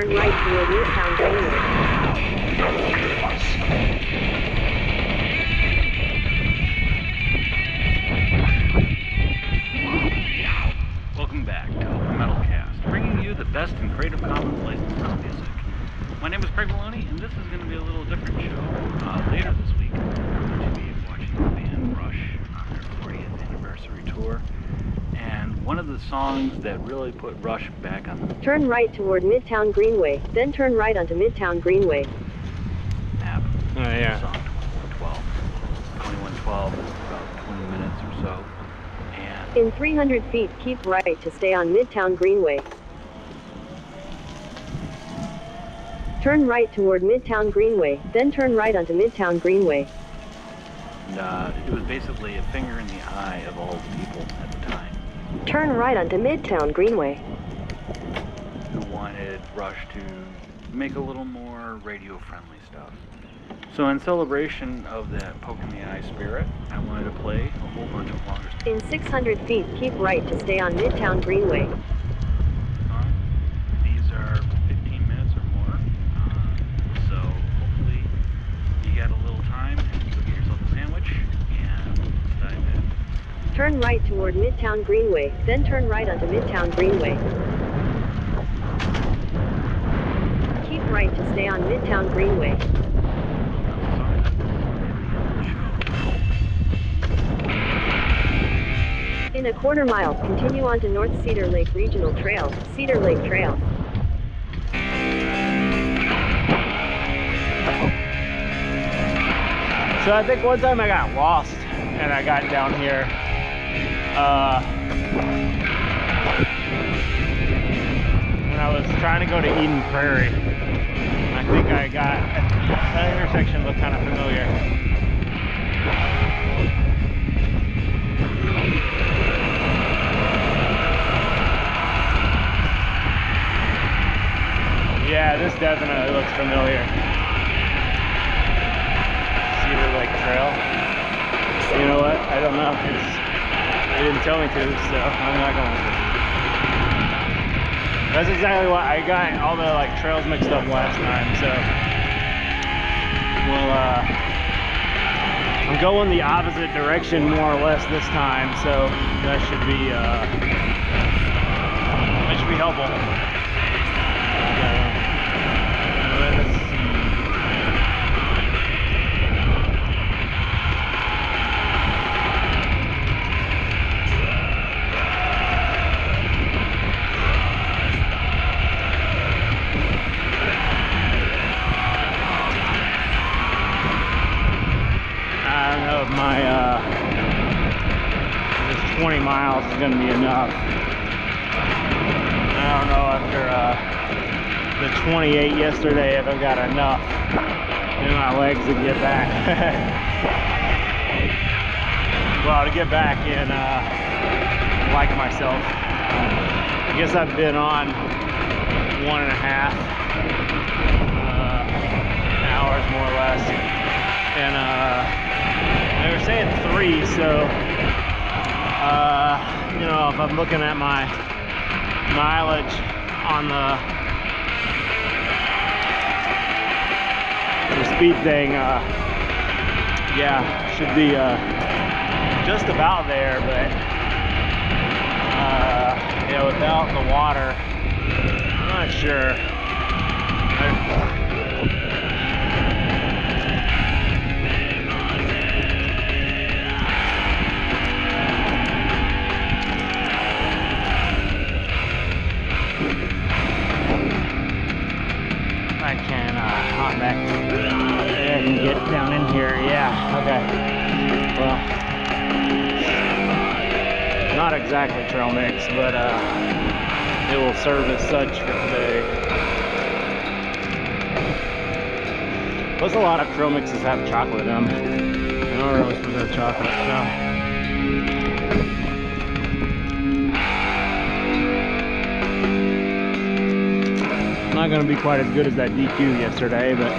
turn right. Welcome back to Open Metal Cast, bringing you the best in Creative Commons licensed metal music. My name is Craig Maloney, and this is going to be a little different show. Uh, later this week, we're going to be watching the band Rush on their 40th anniversary tour. And one of the songs that really put Rush back on the Turn right toward Midtown Greenway, then turn right onto Midtown Greenway. map Oh, yeah. song 2112. 2112 is about 20 minutes or so. And In 300 feet, keep right to stay on Midtown Greenway. Turn right toward Midtown Greenway, then turn right onto Midtown Greenway. uh, it was basically a finger in the eye of all the people at the time. Turn right onto Midtown Greenway. who wanted Rush to make a little more radio friendly stuff. So, in celebration of that poke in the eye spirit, I wanted to play a whole bunch of longer In 600 feet, keep right to stay on Midtown Greenway. songs. These are 15 minutes or more. Uh, so, hopefully, you got a little time. So, get yourself a sandwich and let's dive in. Turn right toward Midtown Greenway, then turn right onto Midtown Greenway. Keep right to stay on Midtown Greenway. In a quarter mile, continue on to North Cedar Lake Regional Trail, Cedar Lake Trail. So I think one time I got lost and I got down here. Uh, when I was trying to go to Eden Prairie. I think I got that intersection looked kind of familiar. Yeah, this definitely looks familiar. Cedar Lake Trail. You know what? I don't know. It's, they didn't tell me to, so I'm not going. That's exactly why I got all the like trails mixed up last time, so we'll uh I'm going the opposite direction more or less this time, so that should be uh that should be helpful. My uh, this 20 miles is gonna be enough. I don't know after uh, the 28 yesterday if I've got enough in my legs to get back. well, to get back and uh, like myself. I guess I've been on one and a half uh, hours more or less so uh, you know, if I'm looking at my mileage on the the speed thing, uh, yeah, should be uh, just about there, but uh, yeah, without the water, I'm not sure. I- trail mix, but uh, it will serve as such for today. Plus, a lot of trail mixes have chocolate in them. I don't really supposed to have chocolate, so. Not going to be quite as good as that DQ yesterday, but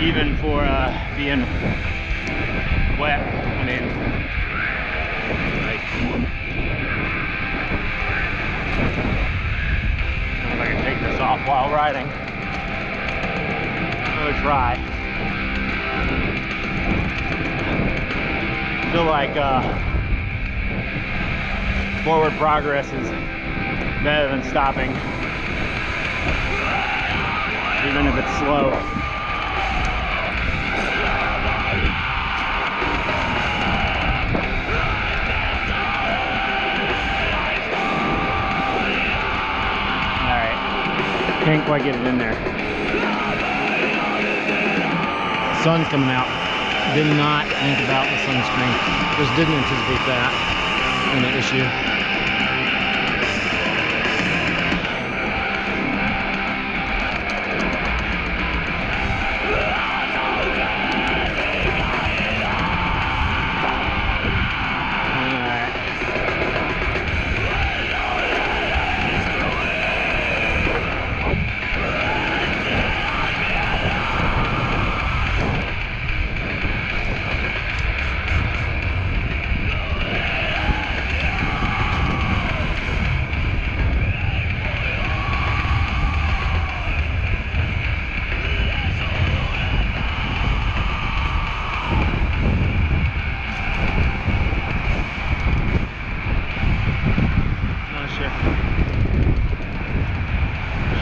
even for uh, being wet. I mean, like, I don't know if I can take this off while riding. I'm gonna try. Feel like uh, forward progress is better than stopping even if it's slow. Can't quite get it in there. Sun's coming out. Did not think about the sunscreen. Just didn't anticipate that in the issue.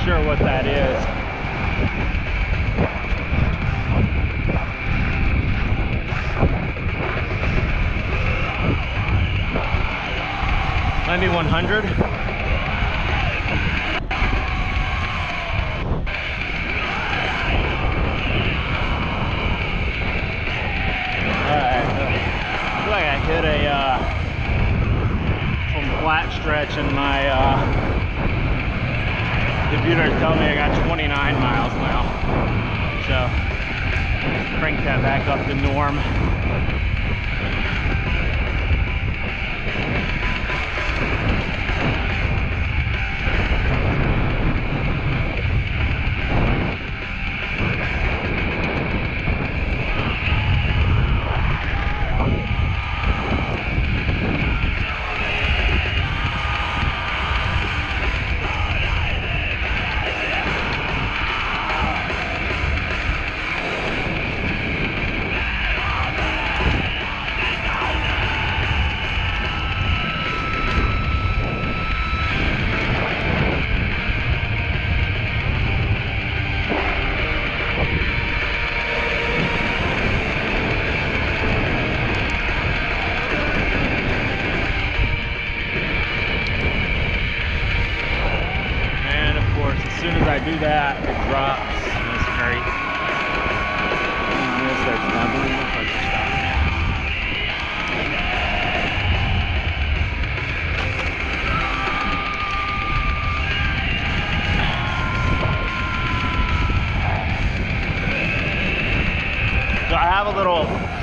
Sure. What that is. Ninety one hundred. Telling me I got 29 miles now. So crank that back up to norm.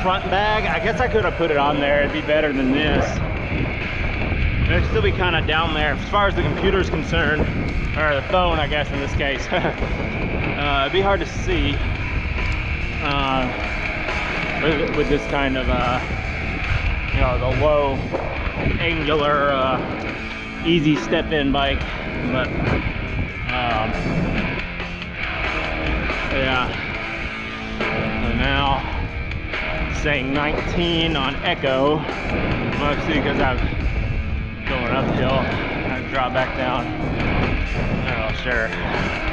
Front bag. I guess I could have put it on there. It'd be better than this. It'd still be kind of down there. As far as the computer is concerned, or the phone, I guess in this case, uh, it'd be hard to see uh, with, with this kind of, uh, you know, the low angular, uh, easy step-in bike. But um, yeah. So now saying 19 on Echo, mostly because I'm going uphill. I drop back down. Oh, sure.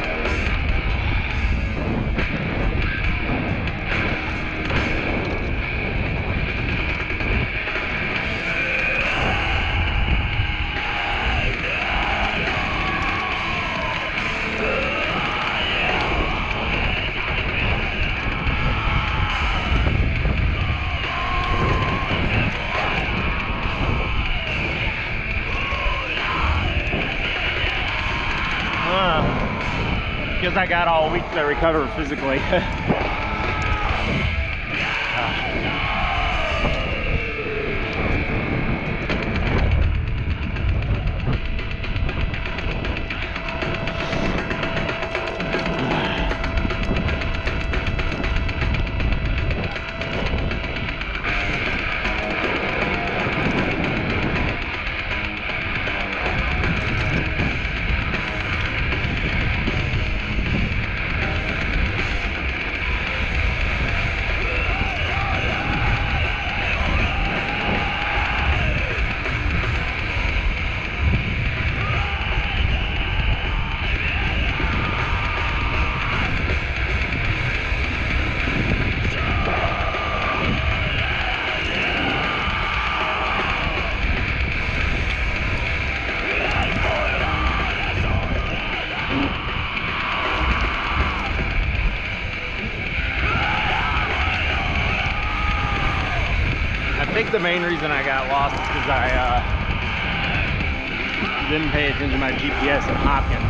To recover physically. reason I got lost is because I uh, didn't pay attention to my GPS in Hopkins.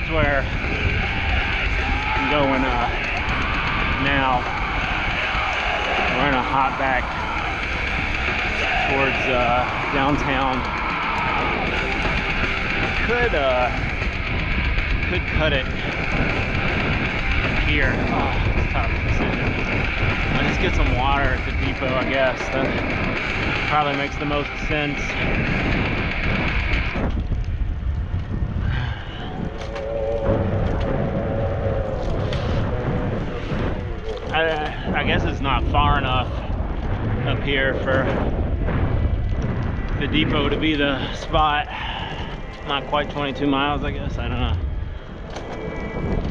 It's where I'm going uh, now. We're gonna hop back towards uh, downtown. Could uh, could cut it here. Oh, tough decision. I'll just get some water at the depot, I guess. Probably makes the most sense. I, I guess it's not far enough up here for the depot to be the spot. Not quite 22 miles, I guess. I don't know.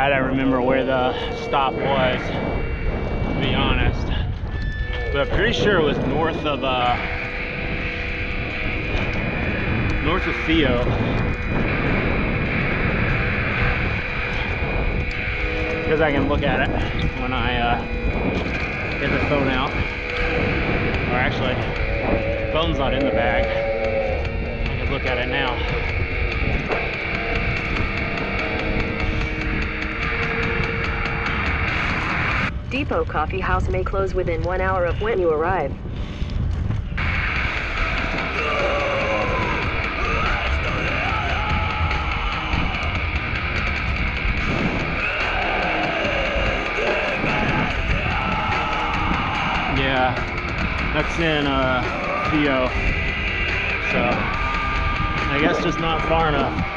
I don't remember where the stop was, to be honest. But I'm pretty sure it was north of uh north of Theo. Because I can look at it when I uh Get the phone out. Or actually, phone's not in the bag. I can look at it now. Depot Coffee House may close within one hour of when you arrive. Yeah, that's in uh, Theo. So, I guess just not far enough.